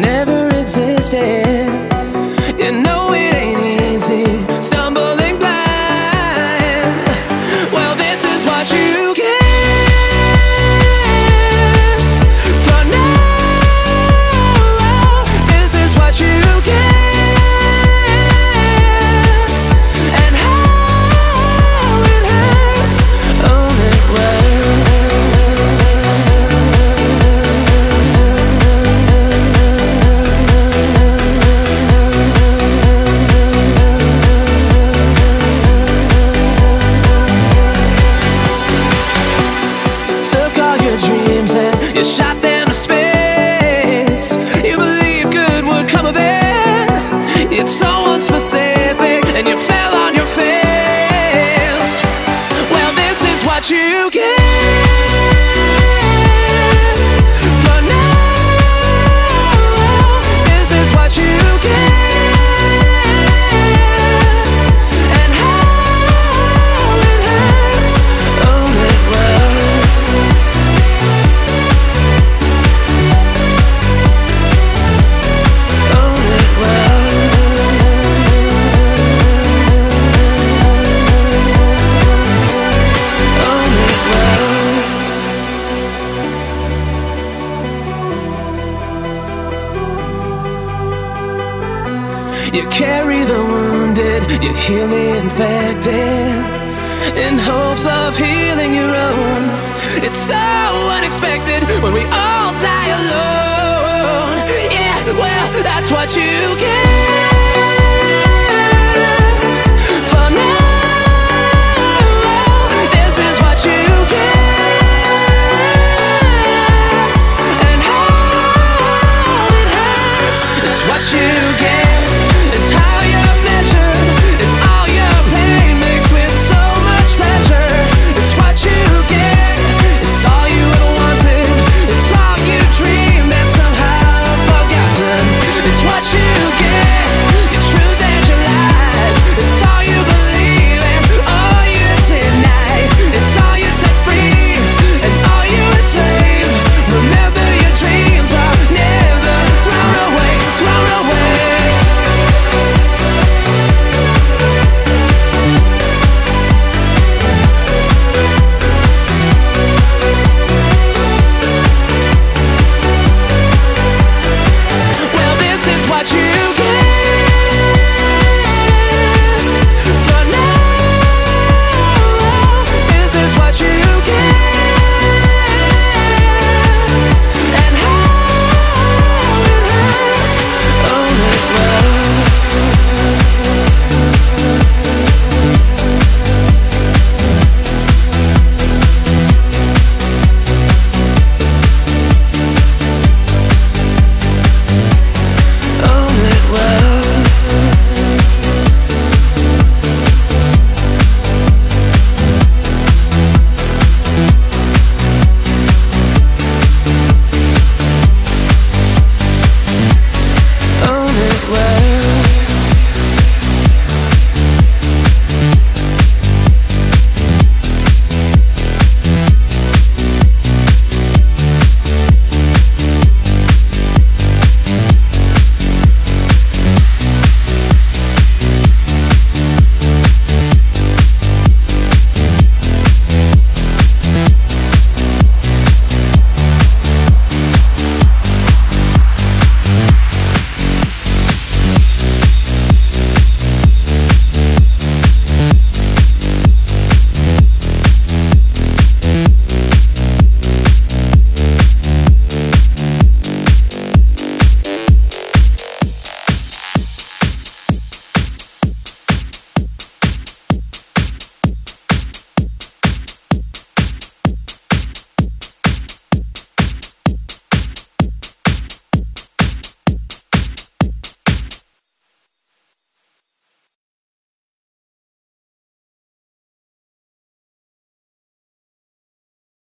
never You shot them to space. You believe good would come of it. It's so unspecific, and you fell on your face. Well, this is what you get. You carry the wounded, you heal the infected in hopes of healing your own. It's so unexpected when we all die alone. Yeah, well, that's what you get. what you get.